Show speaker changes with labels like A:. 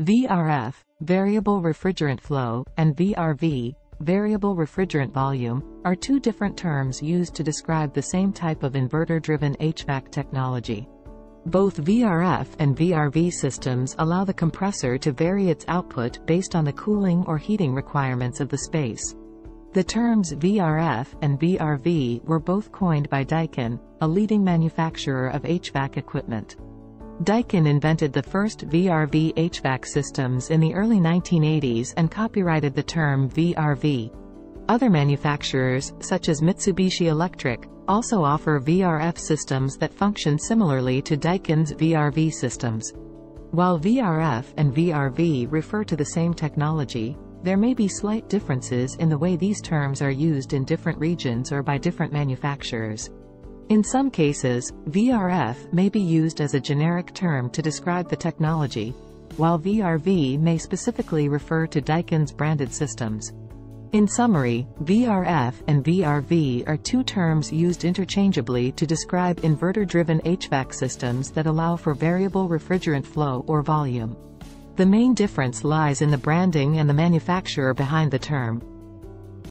A: VRF, variable refrigerant flow, and VRV, variable refrigerant volume, are two different terms used to describe the same type of inverter-driven HVAC technology. Both VRF and VRV systems allow the compressor to vary its output based on the cooling or heating requirements of the space. The terms VRF and VRV were both coined by Daikin, a leading manufacturer of HVAC equipment. Daikin invented the first VRV HVAC systems in the early 1980s and copyrighted the term VRV. Other manufacturers, such as Mitsubishi Electric, also offer VRF systems that function similarly to Daikin's VRV systems. While VRF and VRV refer to the same technology, there may be slight differences in the way these terms are used in different regions or by different manufacturers. In some cases, VRF may be used as a generic term to describe the technology, while VRV may specifically refer to Daikin's branded systems. In summary, VRF and VRV are two terms used interchangeably to describe inverter-driven HVAC systems that allow for variable refrigerant flow or volume. The main difference lies in the branding and the manufacturer behind the term.